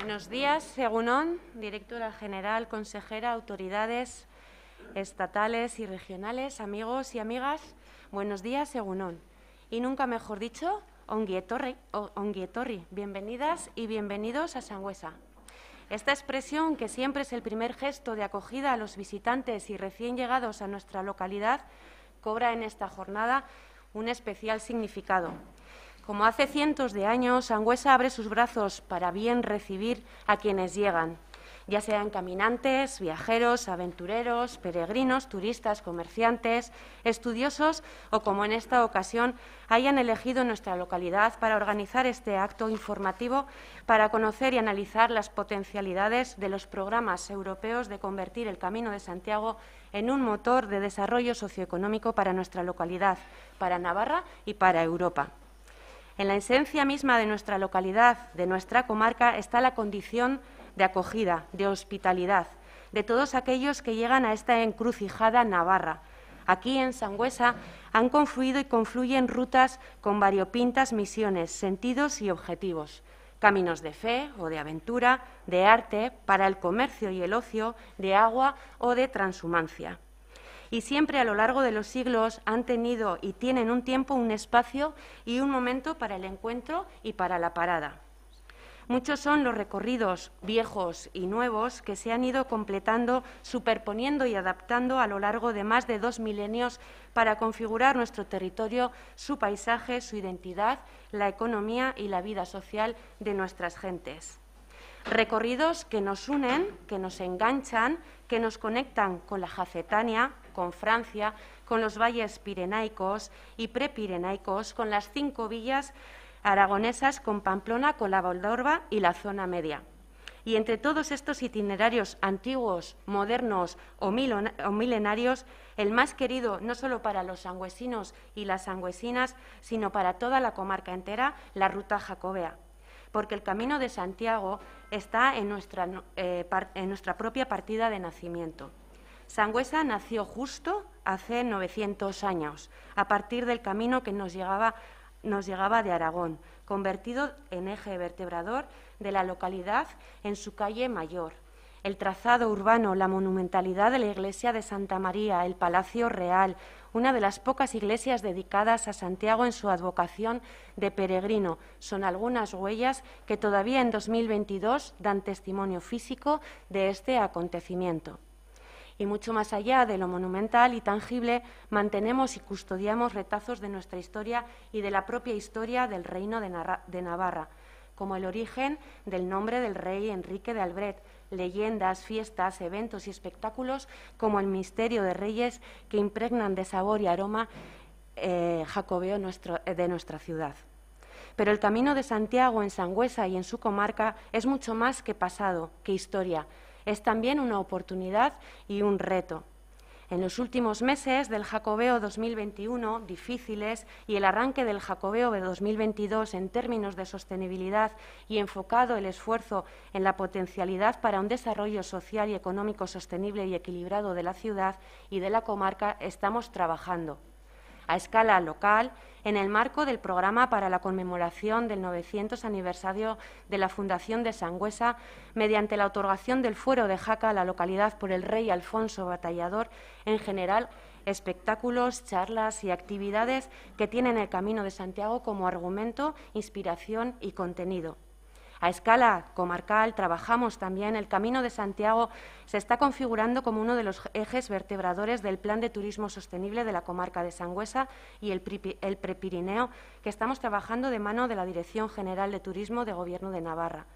Buenos días, Segunón, directora general, consejera, autoridades estatales y regionales, amigos y amigas. Buenos días, Segunón. Y nunca mejor dicho, Onguietorri. Bienvenidas y bienvenidos a Sangüesa. Esta expresión, que siempre es el primer gesto de acogida a los visitantes y recién llegados a nuestra localidad, cobra en esta jornada un especial significado. Como hace cientos de años, Sangüesa abre sus brazos para bien recibir a quienes llegan, ya sean caminantes, viajeros, aventureros, peregrinos, turistas, comerciantes, estudiosos o, como en esta ocasión, hayan elegido nuestra localidad para organizar este acto informativo para conocer y analizar las potencialidades de los programas europeos de convertir el Camino de Santiago en un motor de desarrollo socioeconómico para nuestra localidad, para Navarra y para Europa. En la esencia misma de nuestra localidad, de nuestra comarca, está la condición de acogida, de hospitalidad, de todos aquellos que llegan a esta encrucijada navarra. Aquí en Sangüesa han confluido y confluyen rutas con variopintas misiones, sentidos y objetivos. Caminos de fe o de aventura, de arte, para el comercio y el ocio, de agua o de transhumancia. Y siempre a lo largo de los siglos han tenido y tienen un tiempo, un espacio y un momento para el encuentro y para la parada. Muchos son los recorridos viejos y nuevos que se han ido completando, superponiendo y adaptando a lo largo de más de dos milenios para configurar nuestro territorio, su paisaje, su identidad, la economía y la vida social de nuestras gentes. Recorridos que nos unen, que nos enganchan, que nos conectan con la Jacetania, con Francia, con los valles pirenaicos y prepirenaicos, con las cinco villas aragonesas con Pamplona, con la Valdorba y la zona media. Y entre todos estos itinerarios antiguos, modernos o, milenarios, el más querido no solo para los sangüesinos y las sangüesinas, sino para toda la comarca entera, la ruta jacobea. Porque el camino de Santiago está en nuestra, eh, en nuestra propia partida de nacimiento. Sangüesa nació justo hace 900 años, a partir del camino que nos llegaba de Aragón, convertido en eje vertebrador de la localidad en su calle mayor. El trazado urbano, la monumentalidad de la iglesia de Santa María, el Palacio Real, una de las pocas iglesias dedicadas a Santiago en su advocación de peregrino, son algunas huellas que todavía en 2022 dan testimonio físico de este acontecimiento y mucho más allá de lo monumental y tangible, mantenemos y custodiamos retazos de nuestra historia y de la propia historia del Reino de, Navarra, como el origen del nombre del rey Enrique de Albret, leyendas, fiestas, eventos y espectáculos como el misterio de reyes que impregnan de sabor y aroma eh, jacobeo de nuestra ciudad. Pero el camino de Santiago en Sangüesa y en su comarca es mucho más que pasado, que historia, es también una oportunidad y un reto. En los últimos meses del Jacobeo 2021, difíciles, y el arranque del Jacobeo de 2022 en términos de sostenibilidad y enfocado el esfuerzo en la potencialidad para un desarrollo social y económico sostenible y equilibrado de la ciudad y de la comarca, estamos trabajando a escala local en el marco del programa para la conmemoración del 900 aniversario de la Fundación de Sangüesa, mediante la otorgación del fuero de Jaca a la localidad por el rey Alfonso Batallador, en general espectáculos, charlas y actividades que tienen el Camino de Santiago como argumento, inspiración y contenido. A escala comarcal trabajamos también. El Camino de Santiago se está configurando como uno de los ejes vertebradores del Plan de Turismo Sostenible de la comarca de Sangüesa y el, Prepirineo, que estamos trabajando de mano de la Dirección General de Turismo de Gobierno de Navarra.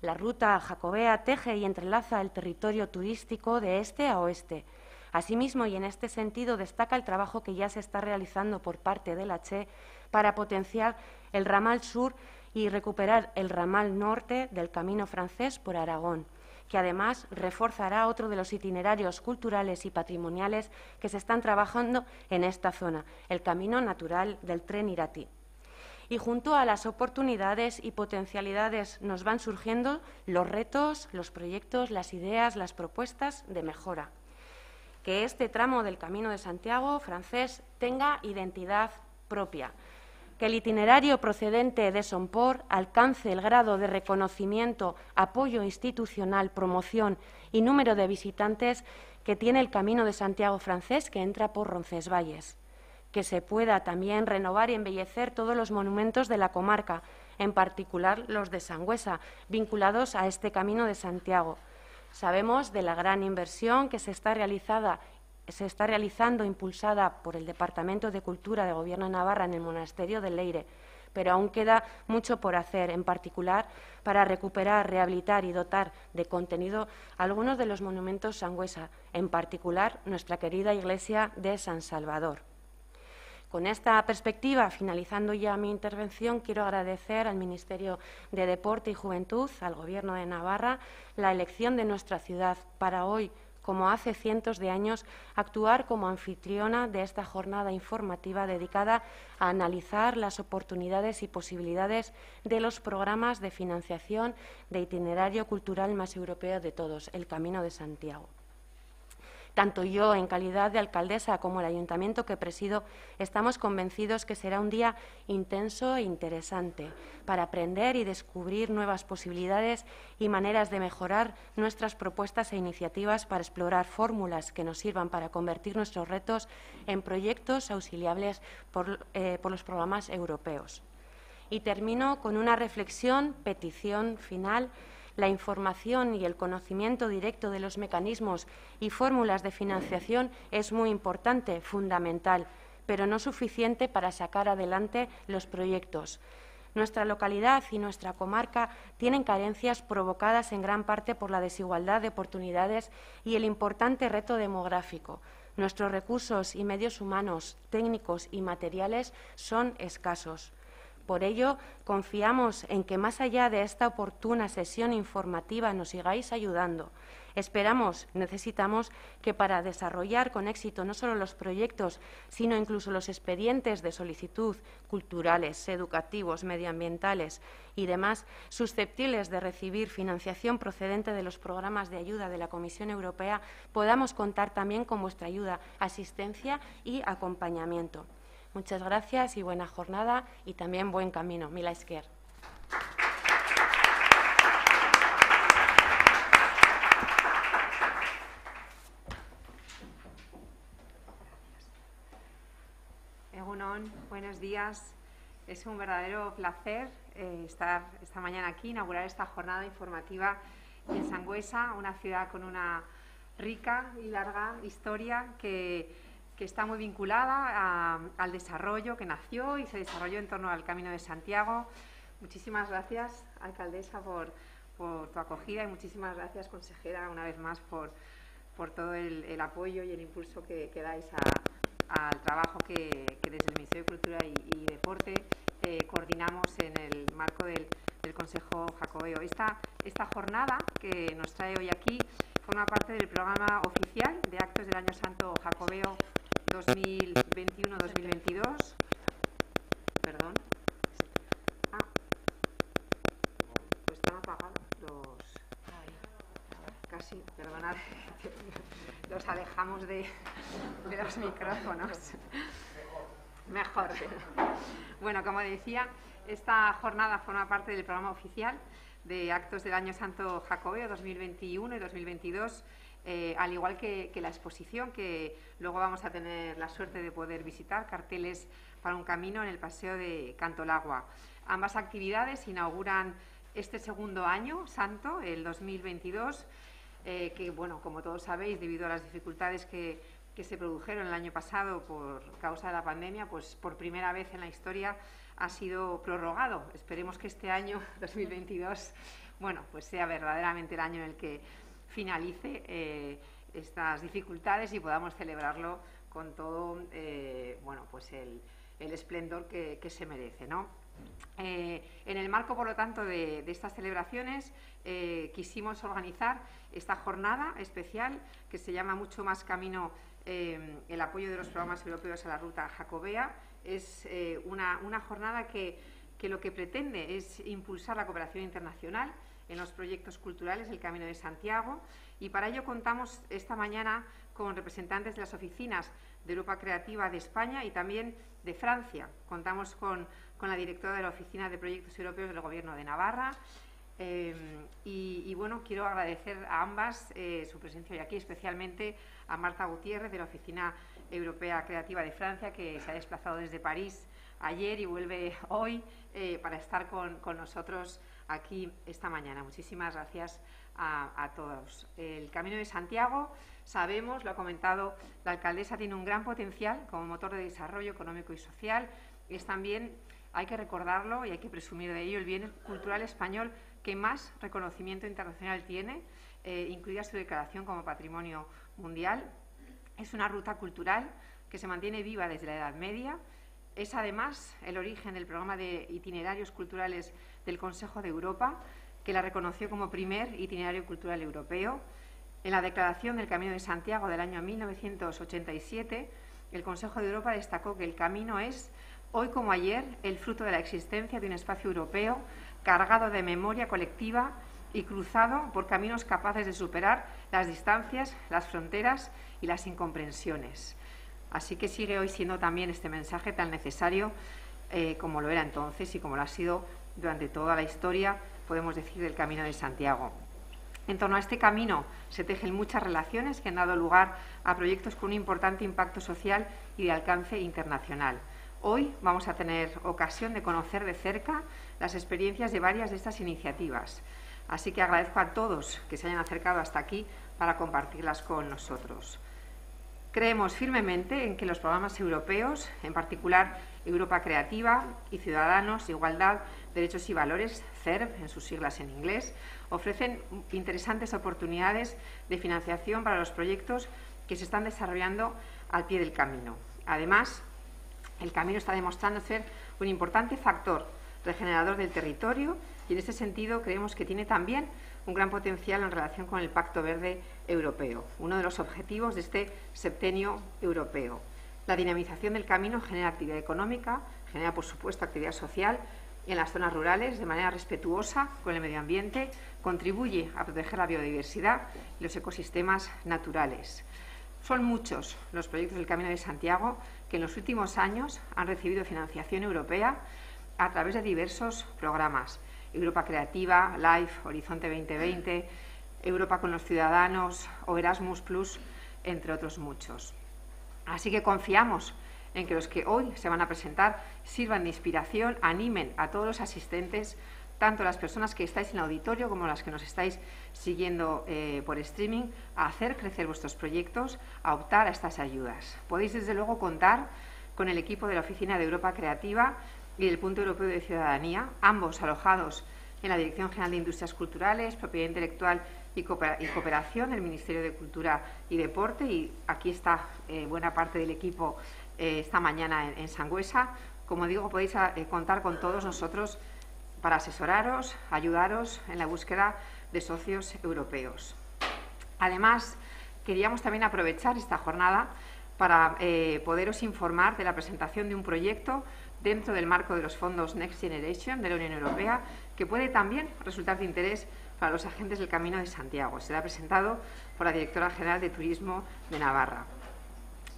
La ruta jacobea teje y entrelaza el territorio turístico de este a oeste. Asimismo, y en este sentido, destaca el trabajo que ya se está realizando por parte de la CHE para potenciar el ramal sur y recuperar el ramal norte del camino francés por Aragón, que además reforzará otro de los itinerarios culturales y patrimoniales que se están trabajando en esta zona, el camino natural del tren iratí. Y junto a las oportunidades y potencialidades nos van surgiendo los retos, los proyectos, las ideas, las propuestas de mejora. Que este tramo del Camino de Santiago francés tenga identidad propia, que el itinerario procedente de Sompor alcance el grado de reconocimiento, apoyo institucional, promoción y número de visitantes que tiene el Camino de Santiago francés que entra por Roncesvalles, que se pueda también renovar y embellecer todos los monumentos de la comarca, en particular los de Sangüesa, vinculados a este Camino de Santiago. Sabemos de la gran inversión que se está realizada se está realizando impulsada por el Departamento de Cultura de Gobierno de Navarra en el Monasterio de Leire, pero aún queda mucho por hacer, en particular para recuperar, rehabilitar y dotar de contenido algunos de los monumentos sangüesa, en particular nuestra querida iglesia de San Salvador. Con esta perspectiva, finalizando ya mi intervención, quiero agradecer al Ministerio de Deporte y Juventud, al Gobierno de Navarra, la elección de nuestra ciudad para hoy como hace cientos de años, actuar como anfitriona de esta jornada informativa dedicada a analizar las oportunidades y posibilidades de los programas de financiación de itinerario cultural más europeo de todos, el Camino de Santiago. Tanto yo, en calidad de alcaldesa, como el ayuntamiento que presido, estamos convencidos que será un día intenso e interesante para aprender y descubrir nuevas posibilidades y maneras de mejorar nuestras propuestas e iniciativas para explorar fórmulas que nos sirvan para convertir nuestros retos en proyectos auxiliables por, eh, los programas europeos. Y termino con una reflexión, petición final la información y el conocimiento directo de los mecanismos y fórmulas de financiación es muy importante, fundamental, pero no suficiente para sacar adelante los proyectos. Nuestra localidad y nuestra comarca tienen carencias provocadas en gran parte por la desigualdad de oportunidades y el importante reto demográfico. Nuestros recursos y medios humanos, técnicos y materiales son escasos. Por ello, confiamos en que más allá de esta oportuna sesión informativa nos sigáis ayudando. Esperamos, necesitamos que para desarrollar con éxito no solo los proyectos, sino incluso los expedientes de solicitud culturales, educativos, medioambientales y demás susceptibles de recibir financiación procedente de los programas de ayuda de la Comisión Europea, podamos contar también con vuestra ayuda, asistencia y acompañamiento. Muchas gracias y buena jornada y también buen camino. Mila esker. Egunon, buenos días. Es un verdadero placer eh, estar esta mañana aquí, inaugurar esta jornada informativa en Sangüesa, una ciudad con una rica y larga historia que que está muy vinculada al desarrollo que nació y se desarrolló en torno al Camino de Santiago. Muchísimas gracias, alcaldesa, por, tu acogida y muchísimas gracias, consejera, una vez más por, todo el, apoyo y el impulso que, dais al trabajo que, desde el Ministerio de Cultura y, Deporte eh, coordinamos en el marco del, Consejo Jacobeo. Esta, esta jornada que nos trae hoy aquí forma parte del programa oficial de actos del Año Santo Jacobeo 2021-2022. Perdón. Ah. Pues están apagados los. Casi, perdonad. Los alejamos de, de los micrófonos. Mejor. Bueno, como decía, esta jornada forma parte del programa oficial de actos del Año Santo Jacobeo 2021 y 2022 eh, al igual que, la exposición que luego vamos a tener la suerte de poder visitar, carteles para un camino en el Paseo de Cantolagua. Ambas actividades inauguran este segundo año santo, el 2022, eh, que, bueno, como todos sabéis, debido a las dificultades que, que se produjeron el año pasado por causa de la pandemia, pues por primera vez en la historia ha sido prorrogado. Esperemos que este año, 2022, bueno, pues sea verdaderamente el año en el que finalice eh, estas dificultades y podamos celebrarlo con todo eh, bueno, pues el, esplendor que, se merece. Eh, en el marco, por lo tanto, de, estas celebraciones, quisimos organizar esta jornada especial que se llama Mucho más Camino, el apoyo de los programas europeos a la ruta jacobea. Es una, jornada que lo que pretende es impulsar la cooperación internacional en los proyectos culturales El Camino de Santiago Y para ello contamos esta mañana con representantes de las oficinas de Europa Creativa de España y también de Francia. Contamos con, la directora de la Oficina de Proyectos Europeos del Gobierno de Navarra. Eh, y, bueno, quiero agradecer a ambas eh, su presencia hoy aquí, especialmente a Marta Gutiérrez de la Oficina Europea Creativa de Francia, que se ha desplazado desde París ayer y vuelve hoy eh, para estar con, nosotros aquí esta mañana. Muchísimas gracias a, todos. El Camino de Santiago, sabemos, lo ha comentado la alcaldesa, tiene un gran potencial como motor de desarrollo económico y social. Es también, hay que recordarlo y hay que presumir de ello, el bien cultural español que más reconocimiento internacional tiene, eh, incluida su declaración como patrimonio mundial. Es una ruta cultural que se mantiene viva desde la Edad Media. Es además el origen del programa de itinerarios culturales del Consejo de Europa, que la reconoció como primer itinerario cultural europeo. En la Declaración del Camino de Santiago del año 1987, el Consejo de Europa destacó que el camino es, hoy como ayer, el fruto de la existencia de un espacio europeo cargado de memoria colectiva y cruzado por caminos capaces de superar las distancias, las fronteras y las incomprensiones. Así que sigue hoy siendo también este mensaje tan necesario eh, como lo era entonces y como lo ha sido durante toda la historia, podemos decir, del Camino de Santiago. En torno a este camino se tejen muchas relaciones que han dado lugar a proyectos con un importante impacto social y de alcance internacional. Hoy vamos a tener ocasión de conocer de cerca las experiencias de varias de estas iniciativas. Así que agradezco a todos que se hayan acercado hasta aquí para compartirlas con nosotros. Creemos firmemente en que los programas europeos, en particular Europa Creativa y Ciudadanos, Igualdad, Derechos y Valores, CERV, en sus siglas en inglés, ofrecen interesantes oportunidades de financiación para los proyectos que se están desarrollando al pie del camino. Además, el camino está demostrando ser un importante factor regenerador del territorio y en este sentido creemos que tiene también un gran potencial en relación con el Pacto Verde Europeo, uno de los objetivos de este septenio europeo. La dinamización del camino genera actividad económica, genera, por supuesto, actividad social en las zonas rurales de manera respetuosa con el medio ambiente, contribuye a proteger la biodiversidad y los ecosistemas naturales. Son muchos los proyectos del Camino de Santiago que en los últimos años han recibido financiación europea a través de diversos programas. Europa Creativa, LIFE, Horizonte 2020, Europa con los Ciudadanos o Erasmus Plus, entre otros muchos. Así que confiamos en que los que hoy se van a presentar sirvan de inspiración, animen a todos los asistentes, tanto las personas que estáis en el auditorio como las que nos estáis siguiendo eh, por streaming, a hacer crecer vuestros proyectos, a optar a estas ayudas. Podéis, desde luego, contar con el equipo de la Oficina de Europa Creativa y del Punto Europeo de Ciudadanía, ambos alojados en la Dirección General de Industrias Culturales, Propiedad Intelectual y Cooperación del Ministerio de Cultura y Deporte. Y aquí está eh, buena parte del equipo eh, esta mañana en, Sangüesa. Como digo, podéis eh, contar con todos nosotros para asesoraros, ayudaros en la búsqueda de socios europeos. Además, queríamos también aprovechar esta jornada para poderos informar de la presentación de un proyecto dentro del marco de los fondos Next Generation de la Unión Europea, que puede también resultar de interés para los agentes del Camino de Santiago. Será presentado por la Directora General de Turismo de Navarra.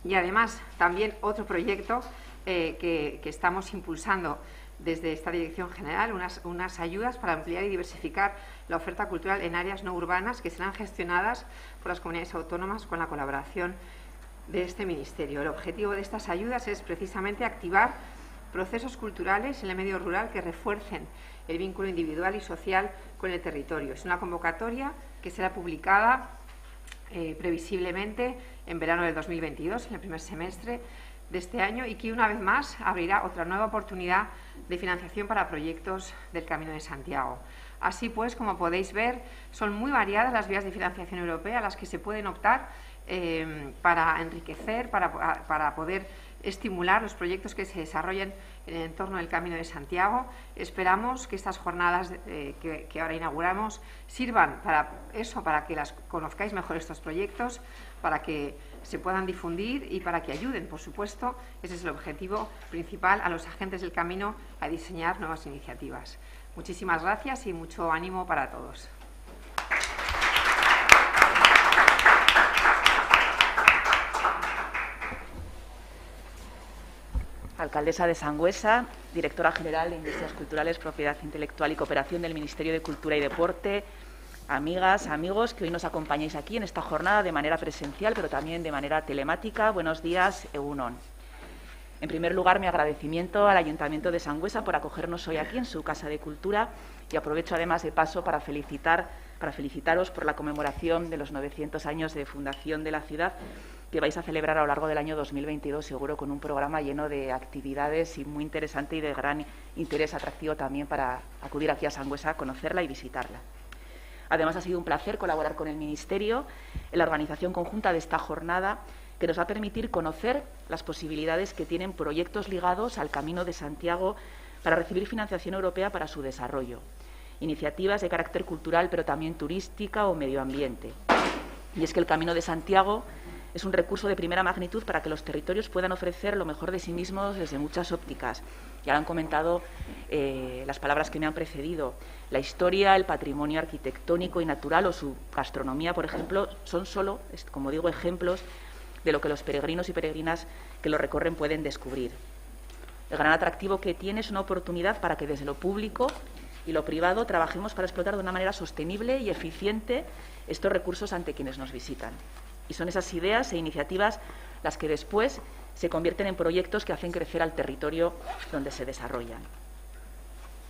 Y además, también otro proyecto eh, que, estamos impulsando desde esta Dirección General, unas, unas ayudas para ampliar y diversificar la oferta cultural en áreas no urbanas que serán gestionadas por las comunidades autónomas con la colaboración de este Ministerio. El objetivo de estas ayudas es precisamente activar procesos culturales en el medio rural que refuercen el vínculo individual y social con el territorio. Es una convocatoria que será publicada eh, previsiblemente en verano del 2022, en el primer semestre de este año, y que una vez más abrirá otra nueva oportunidad de financiación para proyectos del Camino de Santiago. Así pues, como podéis ver, son muy variadas las vías de financiación europea a las que se pueden optar eh, para enriquecer, para, para poder estimular los proyectos que se desarrollen en el entorno del Camino de Santiago. Esperamos que estas jornadas eh, que, ahora inauguramos sirvan para eso, para que las conozcáis mejor estos proyectos, para que se puedan difundir y para que ayuden, por supuesto, ese es el objetivo principal, a los agentes del camino a diseñar nuevas iniciativas. Muchísimas gracias y mucho ánimo para todos. Alcaldesa de Sangüesa, directora general de Industrias Culturales, Propiedad Intelectual y Cooperación del Ministerio de Cultura y Deporte, amigas, amigos que hoy nos acompañáis aquí en esta jornada de manera presencial, pero también de manera telemática. Buenos días, Egunon. En primer lugar, mi agradecimiento al Ayuntamiento de Sangüesa por acogernos hoy aquí en su Casa de Cultura y aprovecho además de paso para felicitar para felicitaros por la conmemoración de los 900 años de fundación de la ciudad que vais a celebrar a lo largo del año 2022, seguro con un programa lleno de actividades y muy interesante y de gran interés atractivo también para acudir aquí a Sangüesa, conocerla y visitarla. Además, ha sido un placer colaborar con el Ministerio en la organización conjunta de esta jornada que nos va a permitir conocer las posibilidades que tienen proyectos ligados al Camino de Santiago para recibir financiación europea para su desarrollo. Iniciativas de carácter cultural, pero también turística o medio ambiente. Y es que el Camino de Santiago es un recurso de primera magnitud para que los territorios puedan ofrecer lo mejor de sí mismos desde muchas ópticas. Ya lo han comentado eh, las palabras que me han precedido. La historia, el patrimonio arquitectónico y natural o su gastronomía, por ejemplo, son solo, como digo, ejemplos de lo que los peregrinos y peregrinas que lo recorren pueden descubrir. El gran atractivo que tiene es una oportunidad para que desde lo público y lo privado trabajemos para explotar de una manera sostenible y eficiente estos recursos ante quienes nos visitan. Y son esas ideas e iniciativas las que después se convierten en proyectos que hacen crecer al territorio donde se desarrollan.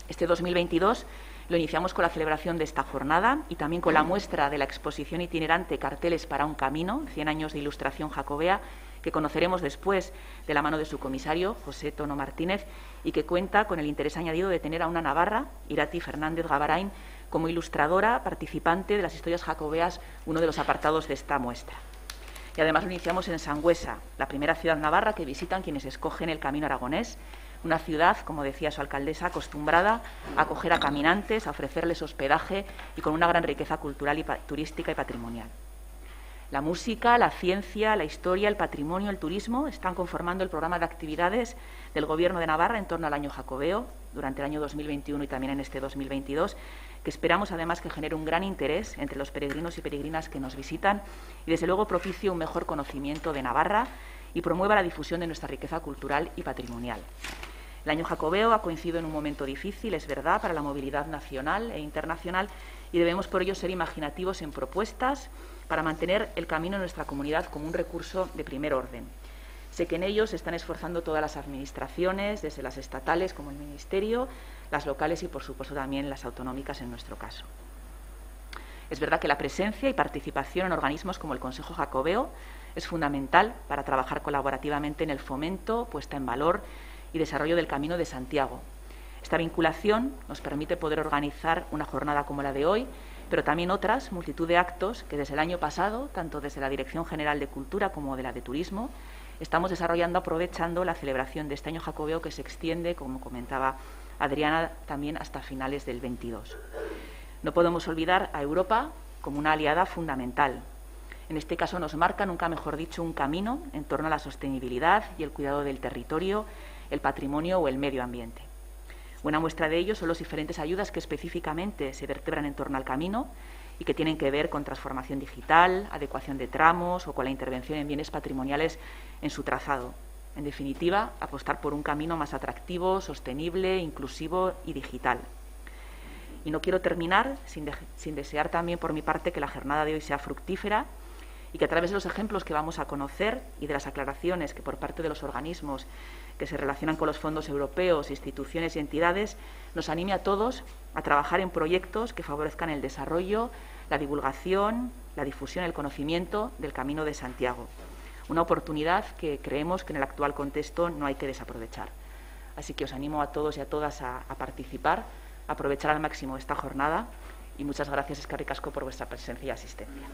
Este 2022 lo iniciamos con la celebración de esta jornada y también con la muestra de la exposición itinerante Carteles para un Camino, 100 años de ilustración jacobea, que conoceremos después de la mano de su comisario, José Tono Martínez, y que cuenta con el interés añadido de tener a una navarra, Irati Fernández Gabarain, como ilustradora participante de las historias jacobeas, uno de los apartados de esta muestra. Y además lo iniciamos en Sangüesa, la primera ciudad navarra que visitan quienes escogen el camino aragonés, una ciudad, como decía su alcaldesa, acostumbrada a acoger a caminantes, a ofrecerles hospedaje y con una gran riqueza cultural y turística y patrimonial. La música, la ciencia, la historia, el patrimonio, el turismo están conformando el programa de actividades del Gobierno de Navarra en torno al año jacobeo durante el año 2021 y también en este 2022 que esperamos además que genere un gran interés entre los peregrinos y peregrinas que nos visitan y desde luego propicie un mejor conocimiento de Navarra y promueva la difusión de nuestra riqueza cultural y patrimonial. El año jacobeo ha coincidido en un momento difícil, es verdad, para la movilidad nacional e internacional y debemos por ello ser imaginativos en propuestas para mantener el camino en nuestra comunidad como un recurso de primer orden. Sé que en ello se están esforzando todas las administraciones, desde las estatales como el Ministerio, las locales y, por supuesto, también las autonómicas en nuestro caso. Es verdad que la presencia y participación en organismos como el Consejo Jacobeo es fundamental para trabajar colaborativamente en el fomento, puesta en valor y desarrollo del Camino de Santiago. Esta vinculación nos permite poder organizar una jornada como la de hoy, pero también otras, multitud de actos que desde el año pasado, tanto desde la Dirección General de Cultura como de la de Turismo, estamos desarrollando aprovechando la celebración de este año jacobeo que se extiende, como comentaba Adriana, también hasta finales del 22. No podemos olvidar a Europa como una aliada fundamental. En este caso nos marca, nunca mejor dicho, un camino en torno a la sostenibilidad y el cuidado del territorio, el patrimonio o el medio ambiente. Buena muestra de ello son las diferentes ayudas que específicamente se vertebran en torno al camino y que tienen que ver con transformación digital, adecuación de tramos o con la intervención en bienes patrimoniales en su trazado. En definitiva, apostar por un camino más atractivo, sostenible, inclusivo y digital. Y no quiero terminar sin, sin, desear también por mi parte que la jornada de hoy sea fructífera y que a través de los ejemplos que vamos a conocer y de las aclaraciones que por parte de los organismos que se relacionan con los fondos europeos, instituciones y entidades, nos anime a todos a trabajar en proyectos que favorezcan el desarrollo, la divulgación, la difusión, el conocimiento del Camino de Santiago una oportunidad que creemos que en el actual contexto no hay que desaprovechar. Así que os animo a todos y a todas a, participar, a aprovechar al máximo esta jornada y muchas gracias, Escarricasco, por vuestra presencia y asistencia.